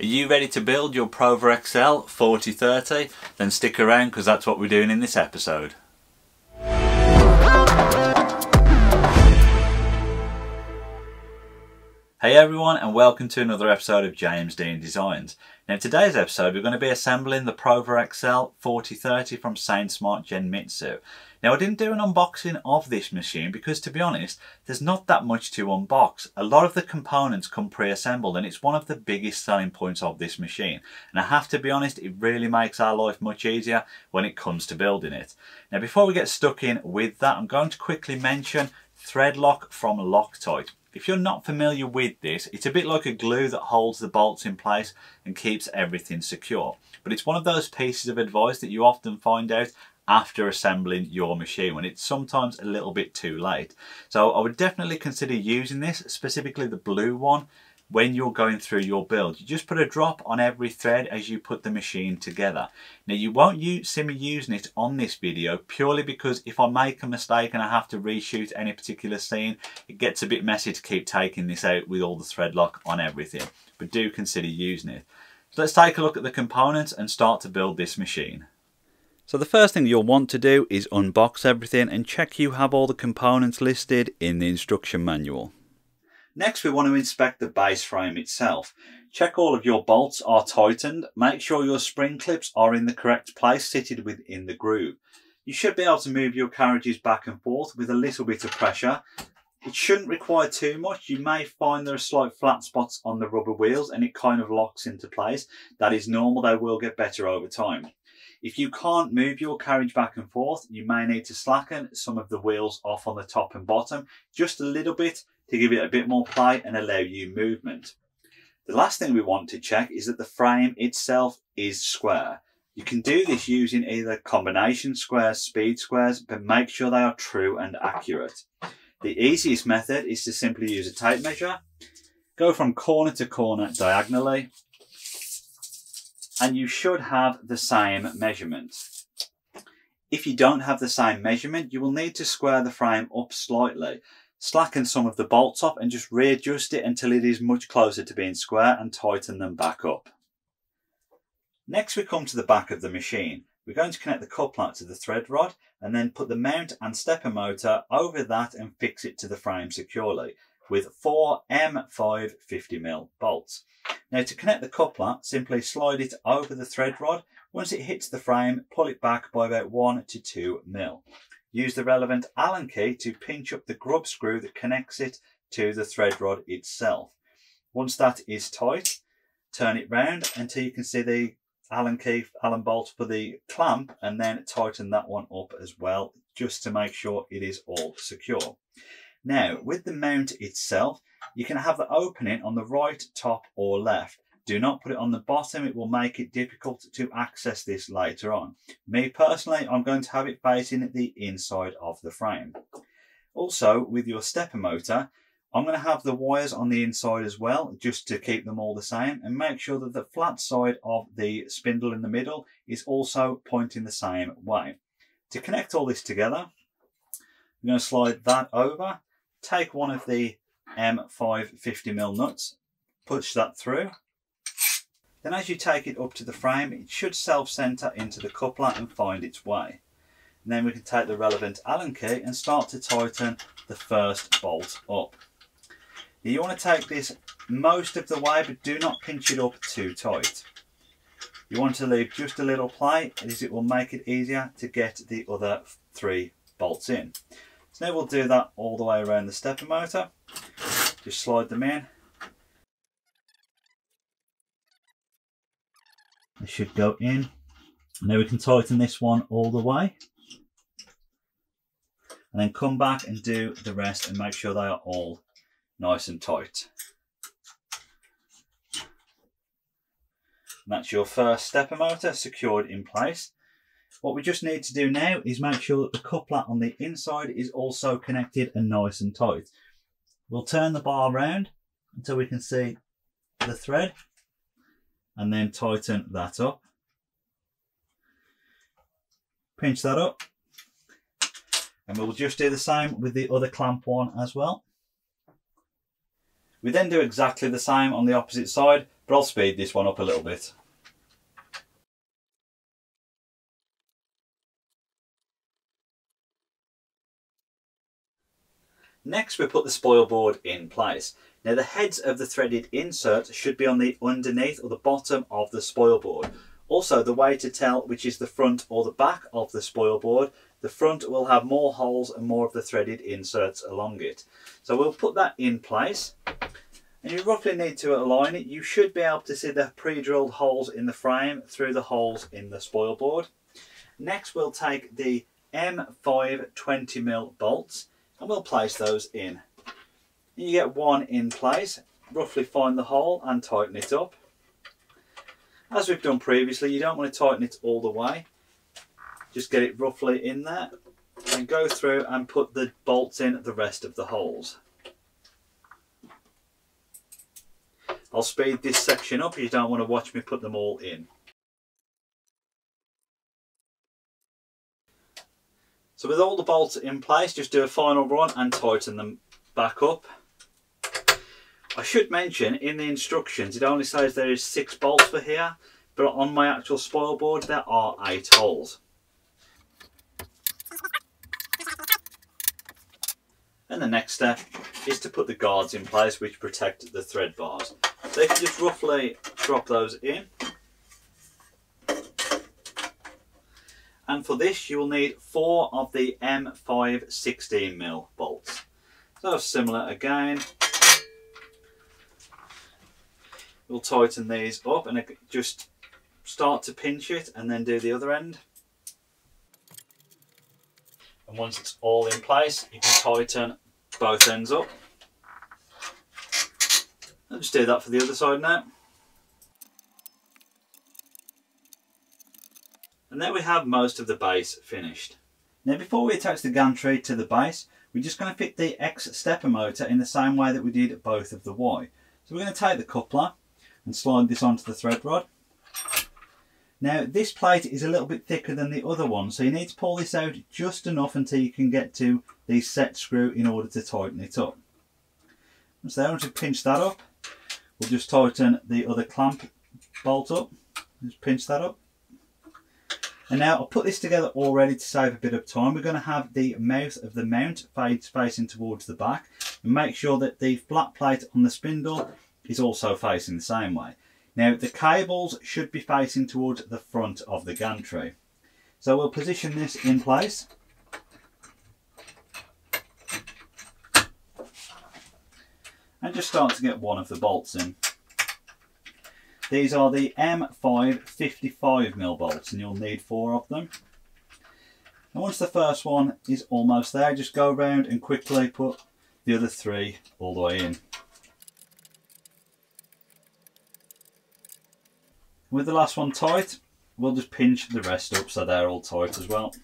Are you ready to build your Prover XL 4030? Then stick around because that's what we're doing in this episode. Hey everyone and welcome to another episode of James Dean Designs. Now today's episode we're going to be assembling the Prover XL 4030 from Sainsmart Genmitsu. Now I didn't do an unboxing of this machine because to be honest there's not that much to unbox. A lot of the components come pre-assembled and it's one of the biggest selling points of this machine. And I have to be honest it really makes our life much easier when it comes to building it. Now before we get stuck in with that I'm going to quickly mention Threadlock from Loctite. If you're not familiar with this, it's a bit like a glue that holds the bolts in place and keeps everything secure. But it's one of those pieces of advice that you often find out after assembling your machine when it's sometimes a little bit too late. So I would definitely consider using this, specifically the blue one, when you're going through your build. You just put a drop on every thread as you put the machine together. Now you won't use, see me using it on this video purely because if I make a mistake and I have to reshoot any particular scene, it gets a bit messy to keep taking this out with all the thread lock on everything. But do consider using it. So let's take a look at the components and start to build this machine. So the first thing you'll want to do is unbox everything and check you have all the components listed in the instruction manual. Next we want to inspect the base frame itself. Check all of your bolts are tightened. Make sure your spring clips are in the correct place, seated within the groove. You should be able to move your carriages back and forth with a little bit of pressure. It shouldn't require too much. You may find there are slight flat spots on the rubber wheels and it kind of locks into place. That is normal, they will get better over time. If you can't move your carriage back and forth, you may need to slacken some of the wheels off on the top and bottom, just a little bit to give it a bit more play and allow you movement. The last thing we want to check is that the frame itself is square. You can do this using either combination squares, speed squares, but make sure they are true and accurate. The easiest method is to simply use a tape measure, go from corner to corner diagonally, and you should have the same measurement. If you don't have the same measurement, you will need to square the frame up slightly slacken some of the bolts off and just readjust it until it is much closer to being square and tighten them back up. Next we come to the back of the machine. We're going to connect the coupler to the thread rod and then put the mount and stepper motor over that and fix it to the frame securely with four M5 50mm bolts. Now to connect the coupler, simply slide it over the thread rod. Once it hits the frame, pull it back by about 1 to 2 mil. Use the relevant Allen key to pinch up the grub screw that connects it to the thread rod itself. Once that is tight, turn it round until you can see the Allen key, Allen bolt for the clamp and then tighten that one up as well just to make sure it is all secure. Now with the mount itself, you can have the opening on the right, top or left. Do not put it on the bottom, it will make it difficult to access this later on. Me personally, I'm going to have it facing the inside of the frame. Also, with your stepper motor, I'm going to have the wires on the inside as well, just to keep them all the same, and make sure that the flat side of the spindle in the middle is also pointing the same way. To connect all this together, I'm going to slide that over, take one of the M5 50mm nuts, push that through, then as you take it up to the frame, it should self-center into the coupler and find its way. And then we can take the relevant Allen key and start to tighten the first bolt up. Now you want to take this most of the way, but do not pinch it up too tight. You want to leave just a little play as it will make it easier to get the other three bolts in. So now we'll do that all the way around the stepper motor. Just slide them in It should go in. Now we can tighten this one all the way. And then come back and do the rest and make sure they are all nice and tight. And that's your first stepper motor secured in place. What we just need to do now is make sure that the coupler on the inside is also connected and nice and tight. We'll turn the bar around until we can see the thread and then tighten that up. Pinch that up. And we'll just do the same with the other clamp one as well. We then do exactly the same on the opposite side. but I'll speed this one up a little bit. Next we put the spoil board in place. Now the heads of the threaded inserts should be on the underneath or the bottom of the spoil board. Also the way to tell which is the front or the back of the spoil board, the front will have more holes and more of the threaded inserts along it. So we'll put that in place and you roughly need to align it. You should be able to see the pre-drilled holes in the frame through the holes in the spoil board. Next we'll take the M5 20mm bolts and we'll place those in. You get one in place, roughly find the hole and tighten it up. As we've done previously, you don't want to tighten it all the way. Just get it roughly in there and go through and put the bolts in the rest of the holes. I'll speed this section up, you don't want to watch me put them all in. So with all the bolts in place, just do a final run and tighten them back up. I should mention in the instructions, it only says there is six bolts for here, but on my actual spoil board, there are eight holes. And the next step is to put the guards in place which protect the thread bars. So you can just roughly drop those in and for this you will need four of the M5 16mm bolts. So similar again. We'll tighten these up and just start to pinch it and then do the other end. And once it's all in place, you can tighten both ends up. I'll just do that for the other side now. And there we have most of the base finished. Now before we attach the gantry to the base, we're just going to fit the X stepper motor in the same way that we did both of the Y. So we're going to take the coupler and slide this onto the thread rod. Now this plate is a little bit thicker than the other one so you need to pull this out just enough until you can get to the set screw in order to tighten it up. So once we pinch that up, we'll just tighten the other clamp bolt up. Just pinch that up. And now I'll put this together already to save a bit of time. We're going to have the mouth of the mount facing towards the back. And make sure that the flat plate on the spindle is also facing the same way. Now the cables should be facing towards the front of the gantry. So we'll position this in place. And just start to get one of the bolts in. These are the M5 55mm bolts and you'll need four of them. And once the first one is almost there, just go around and quickly put the other three all the way in. With the last one tight, we'll just pinch the rest up so they're all tight as well.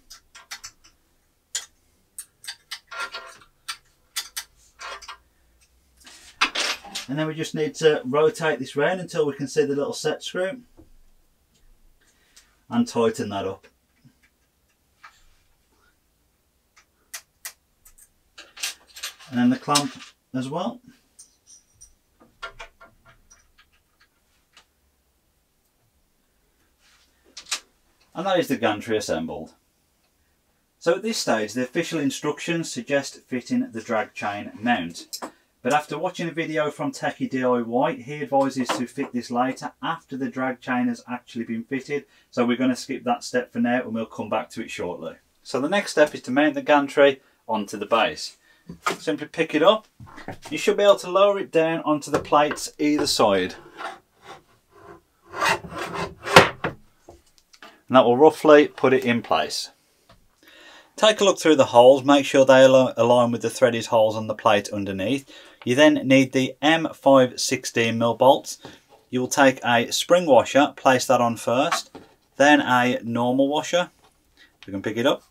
and then we just need to rotate this round until we can see the little set screw and tighten that up. And then the clamp as well. And that is the gantry assembled. So at this stage the official instructions suggest fitting the drag chain mount. But after watching a video from Techie DIY, he advises to fit this later after the drag chain has actually been fitted. So we're going to skip that step for now and we'll come back to it shortly. So the next step is to mount the gantry onto the base. Simply pick it up. You should be able to lower it down onto the plates either side. And that will roughly put it in place. Take a look through the holes, make sure they align with the threaded holes on the plate underneath. You then need the M5 16mm bolts. You will take a spring washer, place that on first, then a normal washer. You can pick it up,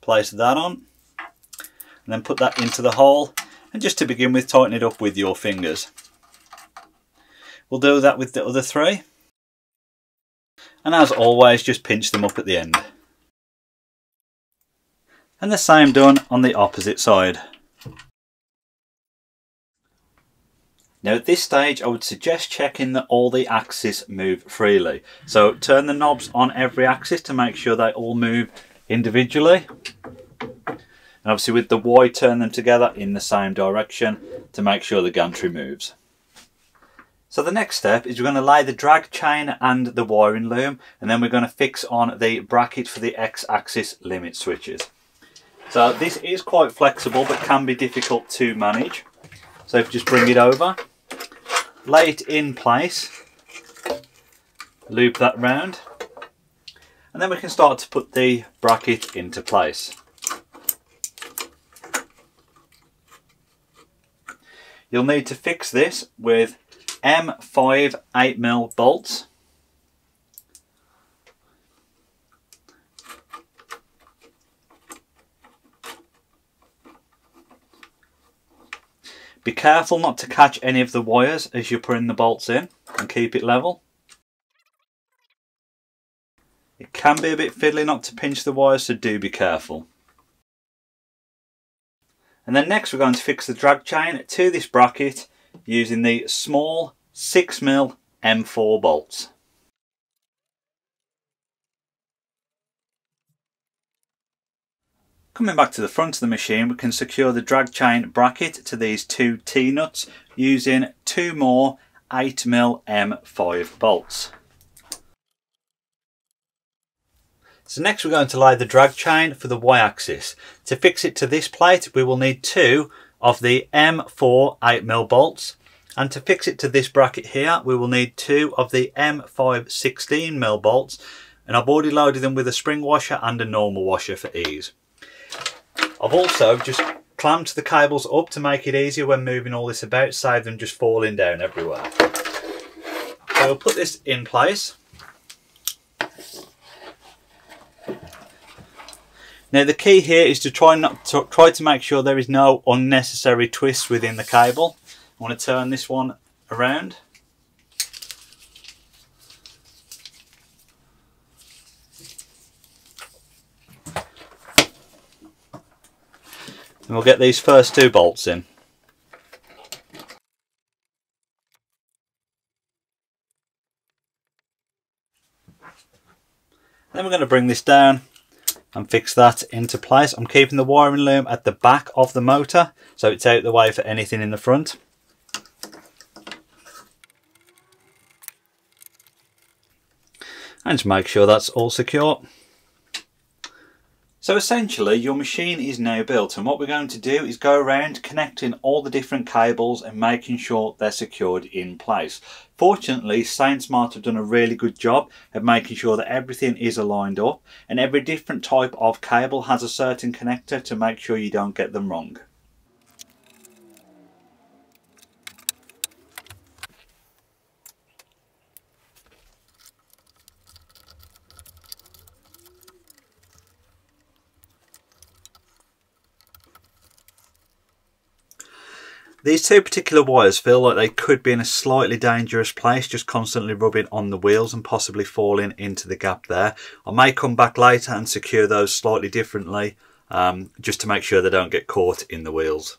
place that on, and then put that into the hole. And just to begin with, tighten it up with your fingers. We'll do that with the other three. And as always, just pinch them up at the end and the same done on the opposite side. Now at this stage I would suggest checking that all the axes move freely. So turn the knobs on every axis to make sure they all move individually. And obviously with the Y turn them together in the same direction to make sure the gantry moves. So the next step is we're going to lay the drag chain and the wiring loom and then we're going to fix on the bracket for the X-axis limit switches. So this is quite flexible but can be difficult to manage. So if you just bring it over, lay it in place, loop that round and then we can start to put the bracket into place. You'll need to fix this with M5 8mm bolts. Be careful not to catch any of the wires as you're putting the bolts in and keep it level. It can be a bit fiddly not to pinch the wires so do be careful. And then next we're going to fix the drag chain to this bracket using the small 6mm M4 bolts. Coming back to the front of the machine we can secure the drag chain bracket to these two T-nuts using two more 8mm M5 bolts. So next we're going to lay the drag chain for the y-axis. To fix it to this plate we will need two of the M4 8mm bolts and to fix it to this bracket here we will need two of the M5 16mm bolts and I've already loaded them with a spring washer and a normal washer for ease. I've also just clamped the cables up to make it easier when moving all this about, save them just falling down everywhere. So we'll put this in place. Now the key here is to try not to try to make sure there is no unnecessary twist within the cable. I want to turn this one around. And we'll get these first two bolts in. Then we're going to bring this down and fix that into place. I'm keeping the wiring loom at the back of the motor so it's out of the way for anything in the front. And to make sure that's all secure. So essentially your machine is now built and what we're going to do is go around connecting all the different cables and making sure they're secured in place. Fortunately Sainsmart have done a really good job of making sure that everything is aligned up and every different type of cable has a certain connector to make sure you don't get them wrong. These two particular wires feel like they could be in a slightly dangerous place, just constantly rubbing on the wheels and possibly falling into the gap there. I may come back later and secure those slightly differently, um, just to make sure they don't get caught in the wheels.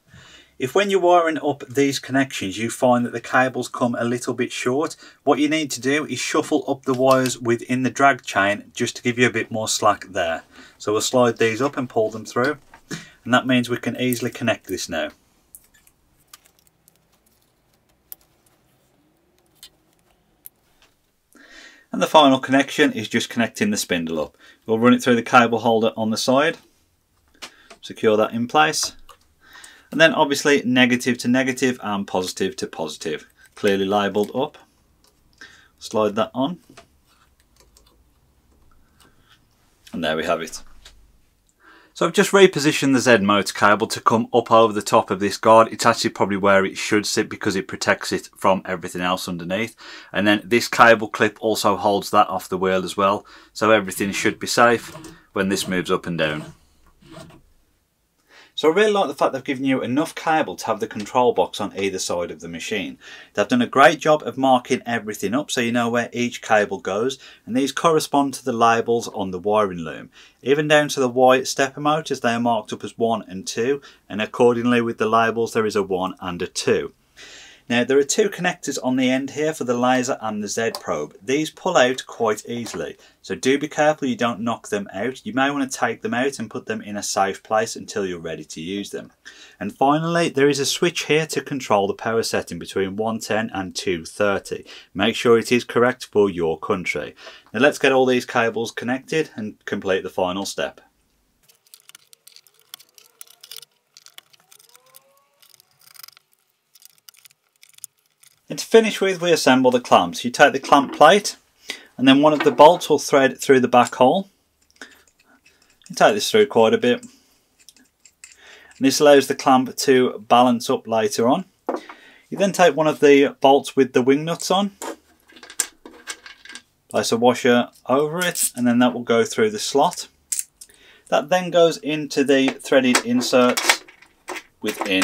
If when you're wiring up these connections you find that the cables come a little bit short, what you need to do is shuffle up the wires within the drag chain just to give you a bit more slack there. So we'll slide these up and pull them through and that means we can easily connect this now. And the final connection is just connecting the spindle up. We'll run it through the cable holder on the side, secure that in place. And then obviously negative to negative and positive to positive, clearly labelled up. Slide that on. And there we have it. So I've just repositioned the Z motor cable to come up over the top of this guard. It's actually probably where it should sit because it protects it from everything else underneath. And then this cable clip also holds that off the wheel as well. So everything should be safe when this moves up and down. So I really like the fact they've given you enough cable to have the control box on either side of the machine. They've done a great job of marking everything up so you know where each cable goes and these correspond to the labels on the wiring loom. Even down to the Y stepper motors they are marked up as 1 and 2 and accordingly with the labels there is a 1 and a 2. Now there are two connectors on the end here for the laser and the Z probe. These pull out quite easily, so do be careful you don't knock them out. You may want to take them out and put them in a safe place until you're ready to use them. And finally, there is a switch here to control the power setting between 110 and 230. Make sure it is correct for your country. Now let's get all these cables connected and complete the final step. And to finish with, we assemble the clamps. You take the clamp plate, and then one of the bolts will thread through the back hole. You take this through quite a bit. And this allows the clamp to balance up later on. You then take one of the bolts with the wing nuts on, place a washer over it, and then that will go through the slot. That then goes into the threaded inserts within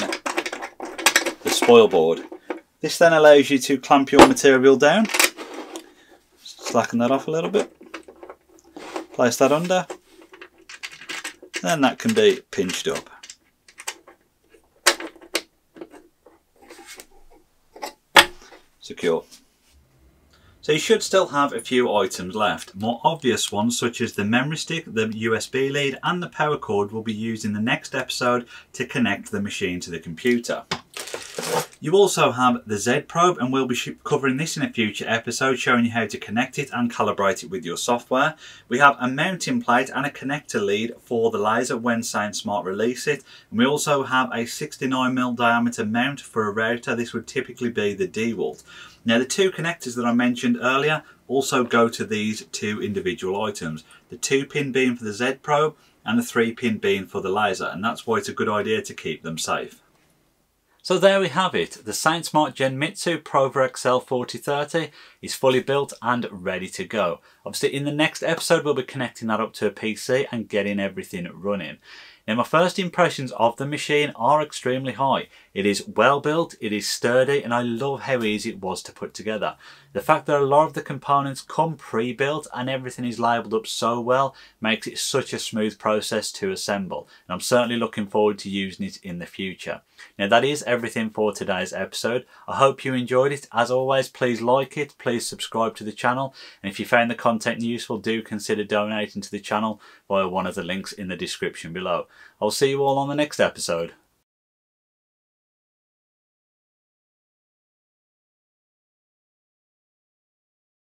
the spoil board. This then allows you to clamp your material down. Slacken that off a little bit. Place that under. Then that can be pinched up. Secure. So you should still have a few items left. More obvious ones such as the memory stick, the USB lead and the power cord will be used in the next episode to connect the machine to the computer. You also have the Z probe and we'll be covering this in a future episode showing you how to connect it and calibrate it with your software. We have a mounting plate and a connector lead for the laser when SainSmart release it. And we also have a 69mm diameter mount for a router. This would typically be the DeWalt. Now the two connectors that I mentioned earlier also go to these two individual items. The 2 pin being for the Z probe and the 3 pin being for the laser and that's why it's a good idea to keep them safe. So there we have it, the SainSmart Genmitsu Prover XL 4030 is fully built and ready to go. Obviously in the next episode we'll be connecting that up to a PC and getting everything running. Now my first impressions of the machine are extremely high. It is well built, it is sturdy and I love how easy it was to put together. The fact that a lot of the components come pre-built and everything is labelled up so well makes it such a smooth process to assemble and I'm certainly looking forward to using it in the future. Now that is everything for today's episode. I hope you enjoyed it. As always please like it, please subscribe to the channel and if you found the content useful do consider donating to the channel via one of the links in the description below. I'll see you all on the next episode.